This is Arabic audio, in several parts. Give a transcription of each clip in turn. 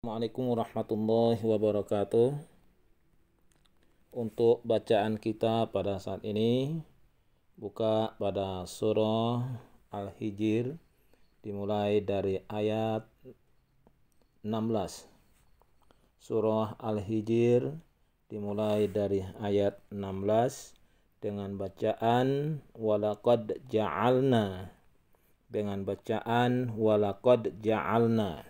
Assalamualaikum warahmatullahi wabarakatuh. Untuk bacaan kita pada saat ini buka pada surah Al-Hijr dimulai dari ayat 16. Surah Al-Hijr dimulai dari ayat 16 dengan bacaan walaqad ja'alna dengan bacaan walaqad ja'alna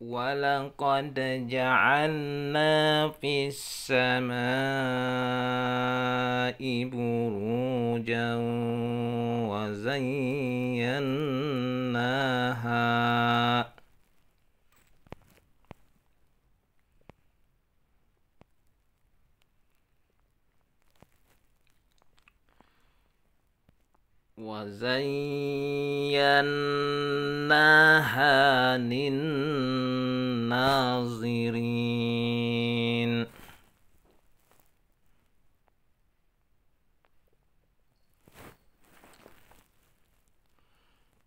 ولقد جعلنا في السماء بروجا وزيناها وزيناها للناظرين.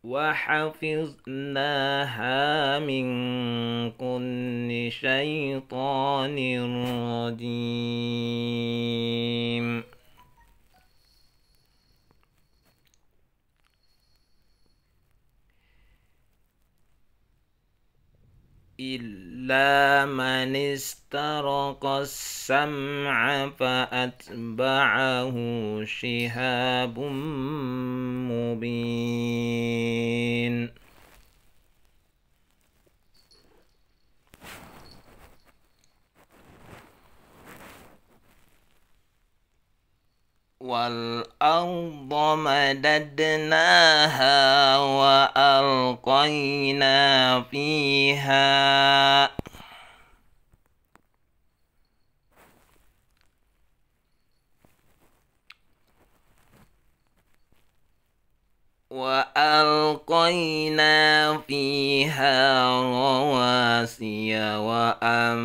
وحفظناها من كل شيطان رجيم. إلا من استرق السمع فأتبعه شهاب مبين. والأرض مددناها وألقينا فيها وألقينا فيها رواسي وأنبتنا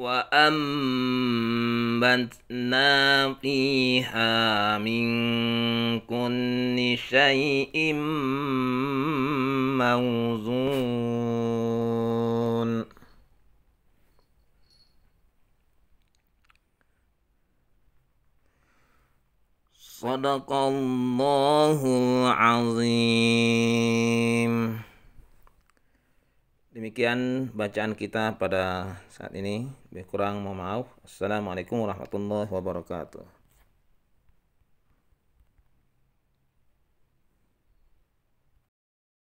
وأنبتنا فيها من كل شيء موزون صدق الله العظيم Demikian bacaan kita pada saat ini. Lebih kurang mohon maaf. Assalamualaikum warahmatullahi wabarakatuh.